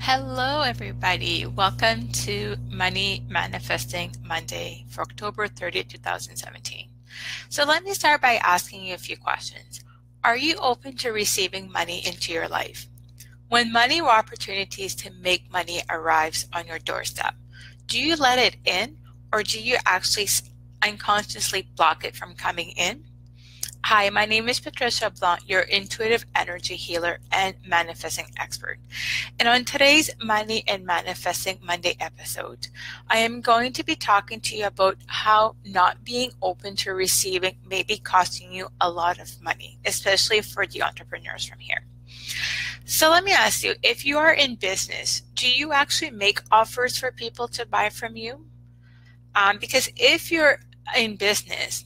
Hello, everybody. Welcome to Money Manifesting Monday for October 30, 2017. So, let me start by asking you a few questions. Are you open to receiving money into your life? When money or opportunities to make money arrives on your doorstep, do you let it in or do you actually unconsciously block it from coming in? Hi, my name is Patricia LeBlanc, your intuitive energy healer and manifesting expert. And on today's Money and Manifesting Monday episode, I am going to be talking to you about how not being open to receiving may be costing you a lot of money, especially for the entrepreneurs from here. So let me ask you if you are in business, do you actually make offers for people to buy from you? Um, because if you're in business,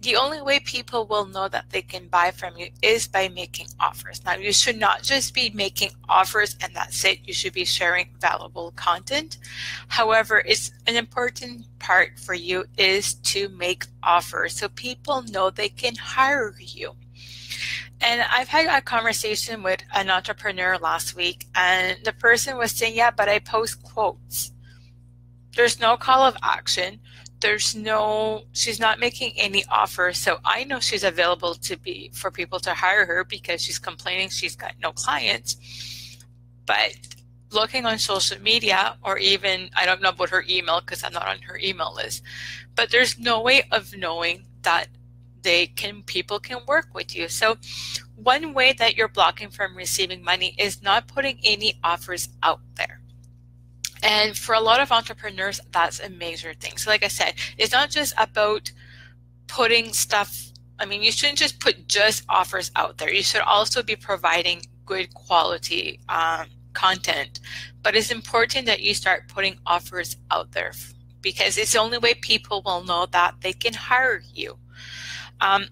the only way people will know that they can buy from you is by making offers. Now, you should not just be making offers and that's it. You should be sharing valuable content. However, it's an important part for you is to make offers so people know they can hire you. And I've had a conversation with an entrepreneur last week, and the person was saying, Yeah, but I post quotes. There's no call of action there's no she's not making any offers so i know she's available to be for people to hire her because she's complaining she's got no clients. But looking on social media or even i don't know about her email because i'm not on her email list but there's no way of knowing that they can people can work with you. So one way that you're blocking from receiving money is not putting any offers out there and for a lot of entrepreneurs, that's a major thing. So, like I said, it's not just about putting stuff. I mean, you shouldn't just put just offers out there. You should also be providing good quality um, content. But it's important that you start putting offers out there because it's the only way people will know that they can hire you. Um,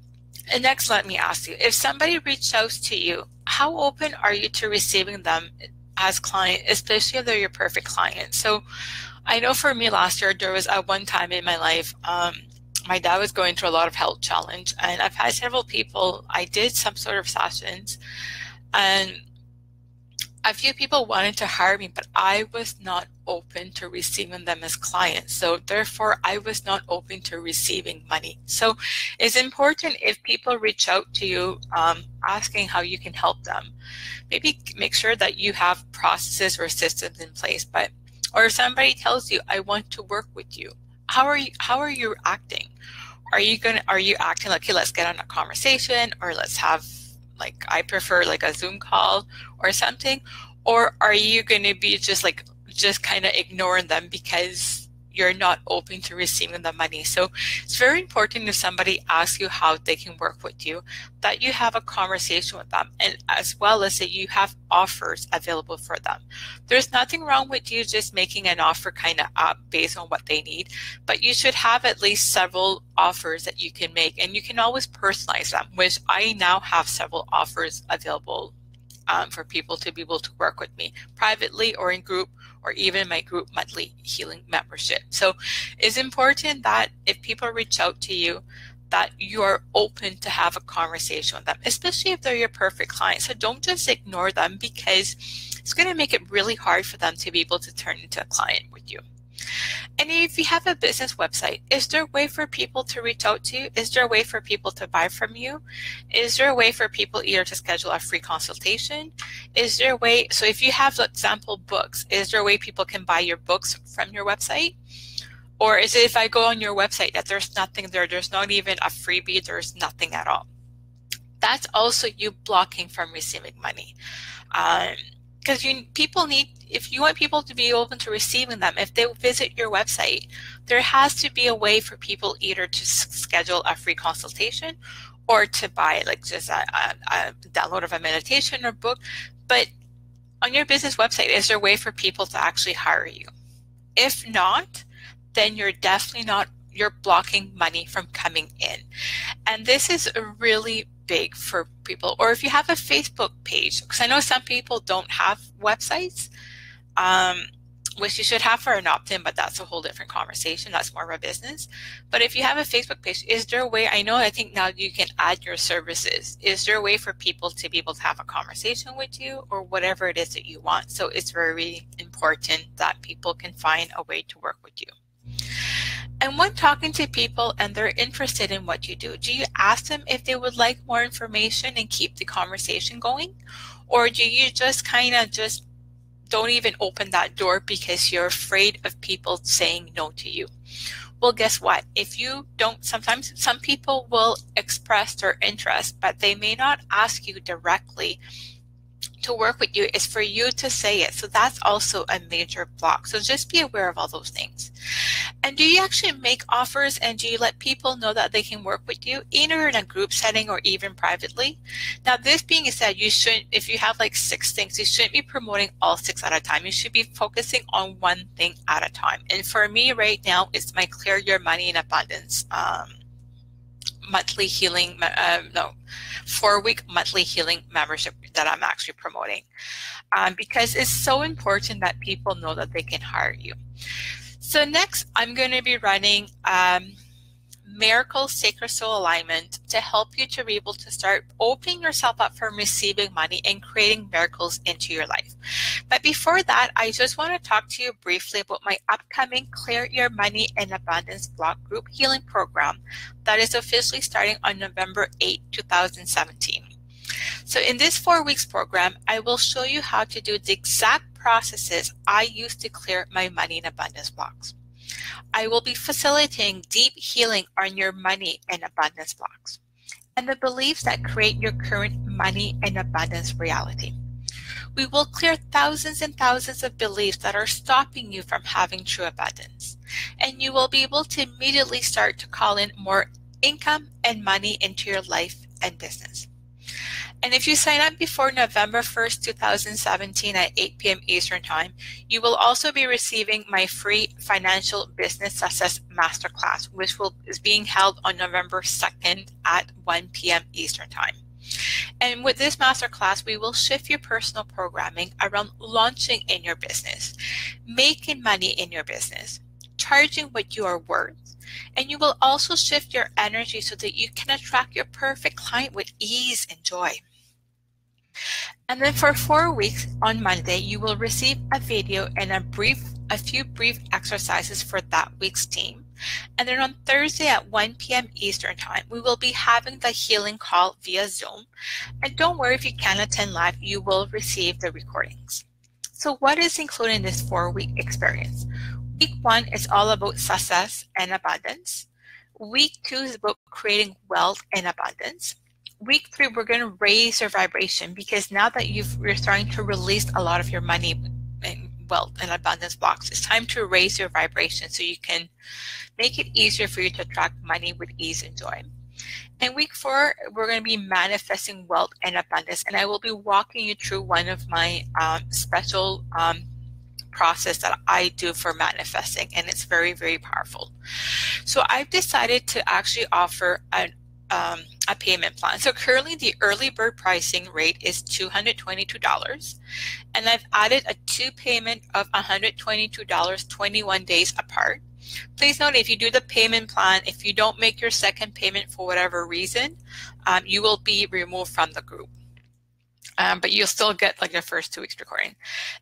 and next, let me ask you if somebody reached out to you, how open are you to receiving them as client, especially if they're your perfect client. So I know for me last year, there was a one time in my life, um, my dad was going through a lot of health challenge and I've had several people, I did some sort of sessions and a few people wanted to hire me, but I was not open to receiving them as clients. So therefore, I was not open to receiving money. So it's important if people reach out to you um, asking how you can help them, maybe make sure that you have processes or systems in place. But or if somebody tells you, "I want to work with you," how are you? How are you acting? Are you gonna? Are you acting like, "Okay, let's get on a conversation," or let's have like I prefer like a Zoom call or something? Or are you going to be just like, just kind of ignoring them because you're not open to receiving the money. So it's very important if somebody asks you how they can work with you, that you have a conversation with them and as well as that you have offers available for them. There's nothing wrong with you just making an offer kind of up based on what they need, but you should have at least several offers that you can make and you can always personalize them, which I now have several offers available um, for people to be able to work with me privately or in group or even my group monthly healing membership. So it's important that if people reach out to you, that you're open to have a conversation with them, especially if they're your perfect client. So don't just ignore them because it's going to make it really hard for them to be able to turn into a client with you. And if you have a business website, is there a way for people to reach out to you? Is there a way for people to buy from you? Is there a way for people either to schedule a free consultation? Is there a way, so if you have, example, books, is there a way people can buy your books from your website? Or is it if I go on your website that there's nothing there, there's not even a freebie, there's nothing at all? That's also you blocking from receiving money. Um, because you people need if you want people to be open to receiving them if they visit your website there has to be a way for people either to schedule a free consultation or to buy like just a, a, a download of a meditation or book. But on your business website is there a way for people to actually hire you? If not then you're definitely not you're blocking money from coming in. And this is a really big for people. Or if you have a Facebook page, because I know some people don't have websites. Um, which you should have for an opt-in, but that's a whole different conversation. That's more of a business. But if you have a Facebook page, is there a way, I know I think now you can add your services. Is there a way for people to be able to have a conversation with you or whatever it is that you want? So it's very important that people can find a way to work with you. And when talking to people and they're interested in what you do, do you ask them if they would like more information and keep the conversation going? Or do you just kind of just don't even open that door because you're afraid of people saying no to you. Well, guess what? If you don't, sometimes some people will express their interest, but they may not ask you directly to work with you is for you to say it. So that's also a major block. So just be aware of all those things. And do you actually make offers and do you let people know that they can work with you, either in a group setting or even privately? Now, this being said, you shouldn't, if you have like six things, you shouldn't be promoting all six at a time. You should be focusing on one thing at a time. And for me right now, it's my Clear Your Money in Abundance um, monthly healing, uh, no, four week monthly healing membership that I'm actually promoting um, because it's so important that people know that they can hire you. So next, I'm going to be running um, Miracle Sacred Soul Alignment to help you to be able to start opening yourself up for receiving money and creating miracles into your life. But before that, I just want to talk to you briefly about my upcoming Clear Your Money and Abundance Block Group Healing Program that is officially starting on November 8, 2017. So in this four weeks program, I will show you how to do the exact processes I use to clear my money and abundance blocks. I will be facilitating deep healing on your money and abundance blocks and the beliefs that create your current money and abundance reality. We will clear thousands and thousands of beliefs that are stopping you from having true abundance. And you will be able to immediately start to call in more income and money into your life and business. And if you sign up before November 1st, 2017 at 8 p.m. Eastern Time, you will also be receiving my free financial business success masterclass, which will, is being held on November 2nd at 1 p.m. Eastern Time. And with this masterclass, we will shift your personal programming around launching in your business, making money in your business, charging what you are worth, and you will also shift your energy so that you can attract your perfect client with ease and joy. And then for four weeks on Monday, you will receive a video and a brief, a few brief exercises for that week's team. And then on Thursday at 1 p.m. Eastern Time, we will be having the healing call via Zoom. And don't worry if you can't attend live, you will receive the recordings. So what is included in this four-week experience? Week one is all about success and abundance. Week two is about creating wealth and abundance. Week three, we're going to raise your vibration because now that you've, you're starting to release a lot of your money and wealth and abundance blocks, it's time to raise your vibration so you can make it easier for you to attract money with ease and joy. In week four, we're going to be manifesting wealth and abundance, and I will be walking you through one of my um, special um, process that I do for manifesting, and it's very, very powerful. So I've decided to actually offer an um, a payment plan. So currently the early bird pricing rate is $222 and I've added a two payment of $122 21 days apart. Please note if you do the payment plan, if you don't make your second payment for whatever reason, um, you will be removed from the group um, but you'll still get like the first two weeks recording.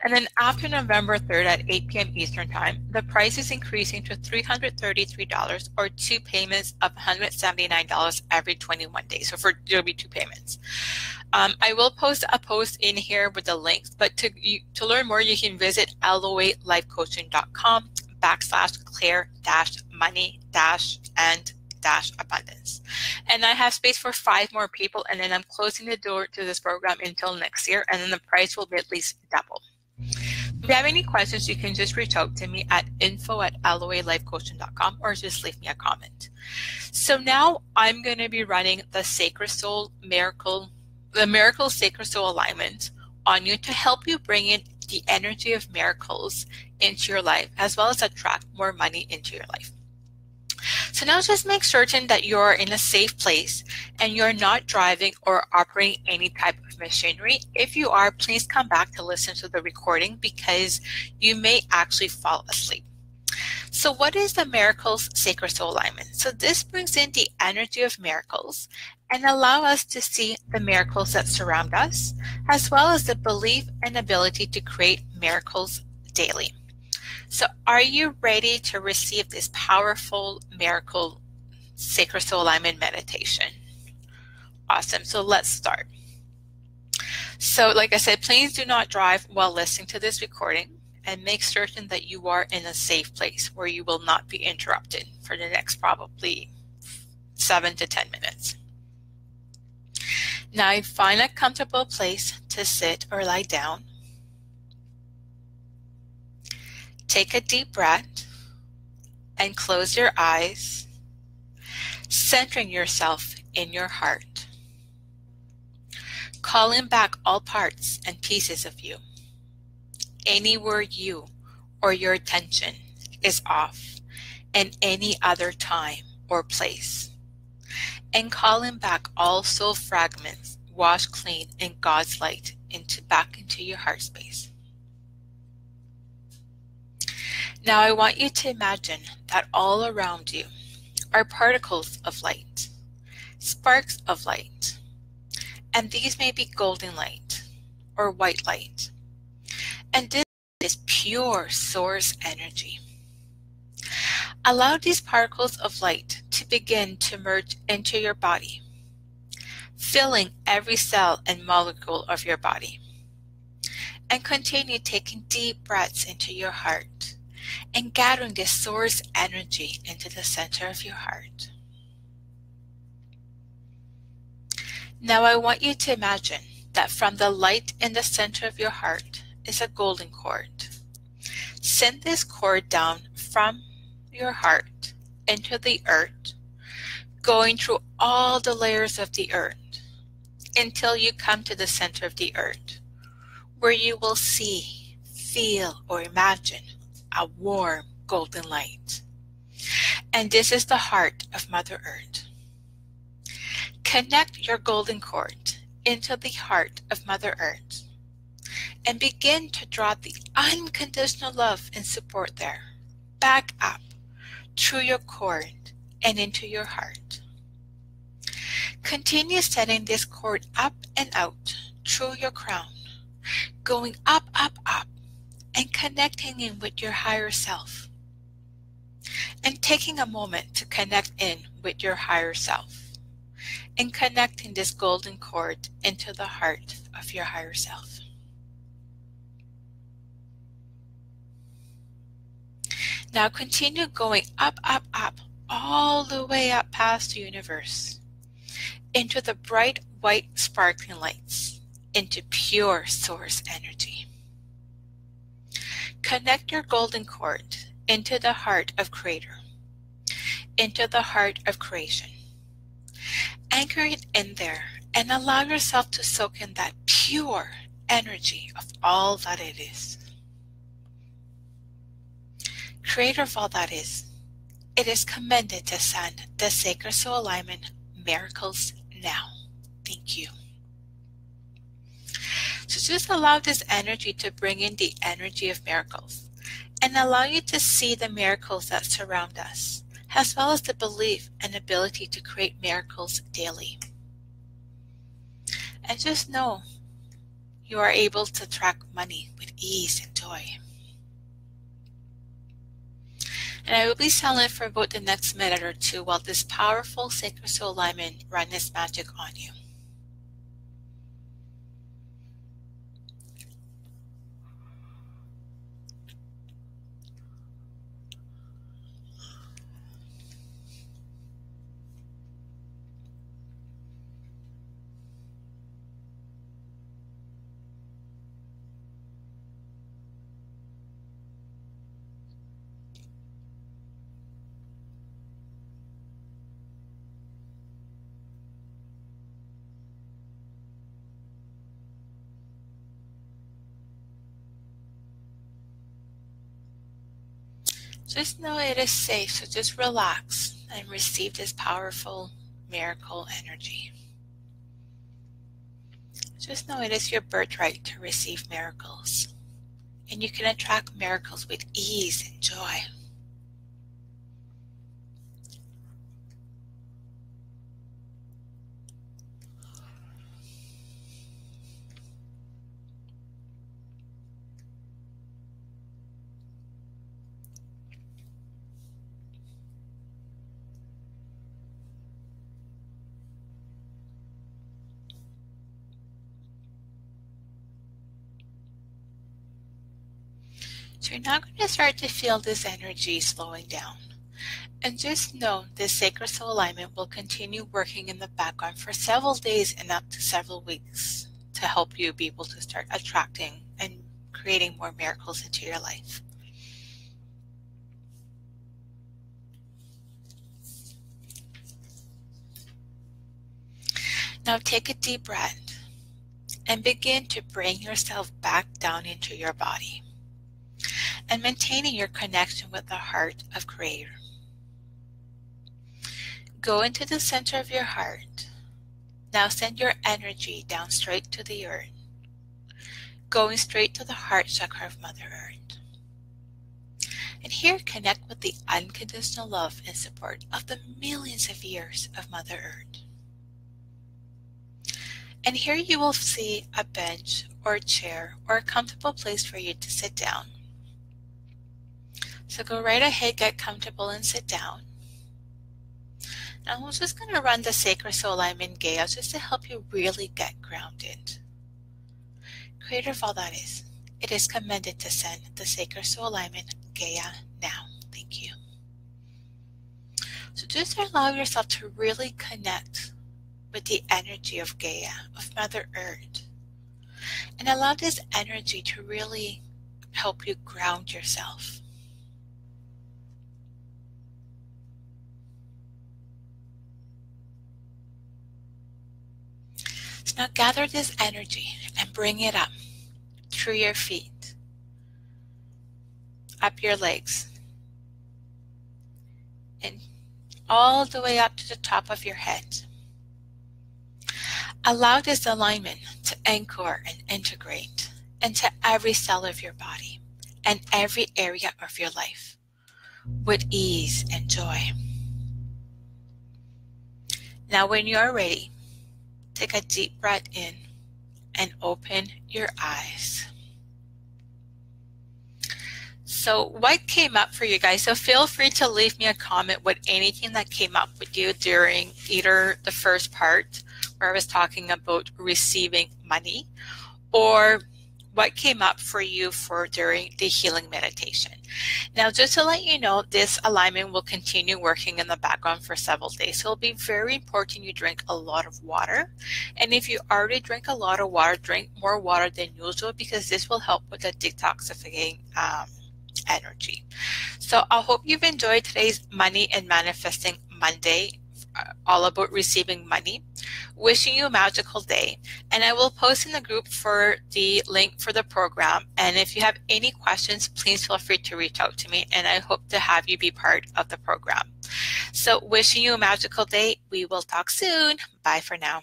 And then after November 3rd at 8 p.m. Eastern Time, the price is increasing to $333 or two payments of $179 every 21 days. So for there'll be two payments. Um, I will post a post in here with the links, but to, you, to learn more, you can visit loalifecoaching.com backslash clear dash money dash and dash abundance. And I have space for five more people, and then I'm closing the door to this program until next year, and then the price will be at least double. If you have any questions, you can just reach out to me at info at loalifecoaching.com or just leave me a comment. So now I'm going to be running the Sacred Soul Miracle, the Miracle Sacred Soul Alignment on you to help you bring in the energy of miracles into your life, as well as attract more money into your life. So now just make certain that you're in a safe place and you're not driving or operating any type of machinery. If you are, please come back to listen to the recording because you may actually fall asleep. So what is the miracles sacred soul alignment? So this brings in the energy of miracles and allow us to see the miracles that surround us, as well as the belief and ability to create miracles daily. So are you ready to receive this powerful miracle sacred soul alignment meditation? Awesome. So let's start. So like I said, please do not drive while listening to this recording and make certain that you are in a safe place where you will not be interrupted for the next probably seven to 10 minutes. Now find a comfortable place to sit or lie down. Take a deep breath and close your eyes, centering yourself in your heart. Calling back all parts and pieces of you anywhere you or your attention is off in any other time or place. And calling back all soul fragments washed clean in God's light into back into your heart space. Now I want you to imagine that all around you are particles of light, sparks of light, and these may be golden light or white light and this is pure source energy. Allow these particles of light to begin to merge into your body, filling every cell and molecule of your body. And continue taking deep breaths into your heart and gathering this source energy into the center of your heart. Now I want you to imagine that from the light in the center of your heart, is a golden cord. Send this cord down from your heart into the earth, going through all the layers of the earth until you come to the center of the earth, where you will see, feel, or imagine a warm golden light. And this is the heart of Mother Earth. Connect your golden cord into the heart of Mother Earth and begin to draw the unconditional love and support there back up through your cord and into your heart. Continue setting this cord up and out through your crown, going up, up, up, and connecting in with your higher self. And taking a moment to connect in with your higher self and connecting this golden cord into the heart of your higher self. Now continue going up, up, up, all the way up past the universe, into the bright white sparkling lights, into pure source energy. Connect your golden cord into the heart of Creator, into the heart of creation. Anchor it in there and allow yourself to soak in that pure energy of all that it is creator of all that is, it is commended to send the Sacred Soul Alignment miracles now. Thank you. So just allow this energy to bring in the energy of miracles and allow you to see the miracles that surround us, as well as the belief and ability to create miracles daily. And just know you are able to track money with ease and joy and I will be silent for about the next minute or two while this powerful sacred soul alignment runs its magic on you. Just know it is safe, so just relax and receive this powerful miracle energy. Just know it is your birthright to receive miracles, and you can attract miracles with ease and joy. So you're now going to start to feel this energy slowing down. And just know this sacred soul alignment will continue working in the background for several days and up to several weeks to help you be able to start attracting and creating more miracles into your life. Now take a deep breath and begin to bring yourself back down into your body and maintaining your connection with the heart of Creator. Go into the center of your heart. Now send your energy down straight to the earth, going straight to the heart chakra of Mother Earth. And here connect with the unconditional love and support of the millions of years of Mother Earth. And here you will see a bench or a chair or a comfortable place for you to sit down. So go right ahead, get comfortable and sit down. Now I'm just going to run the Sacred Soul Alignment Gaia just to help you really get grounded. Creator of all that is, it is commended to send the Sacred Soul Alignment Gaia now. Thank you. So just allow yourself to really connect with the energy of Gaia, of Mother Earth. And allow this energy to really help you ground yourself. Now gather this energy and bring it up through your feet, up your legs, and all the way up to the top of your head. Allow this alignment to anchor and integrate into every cell of your body and every area of your life with ease and joy. Now, when you're ready, Take a deep breath in and open your eyes. So, what came up for you guys? So, feel free to leave me a comment with anything that came up with you during either the first part where I was talking about receiving money or what came up for you for during the healing meditation. Now, just to let you know, this alignment will continue working in the background for several days. So it'll be very important you drink a lot of water. And if you already drink a lot of water, drink more water than usual because this will help with the detoxifying um, energy. So I hope you've enjoyed today's Money and Manifesting Monday all about receiving money. Wishing you a magical day. And I will post in the group for the link for the program. And if you have any questions, please feel free to reach out to me. And I hope to have you be part of the program. So, wishing you a magical day. We will talk soon. Bye for now.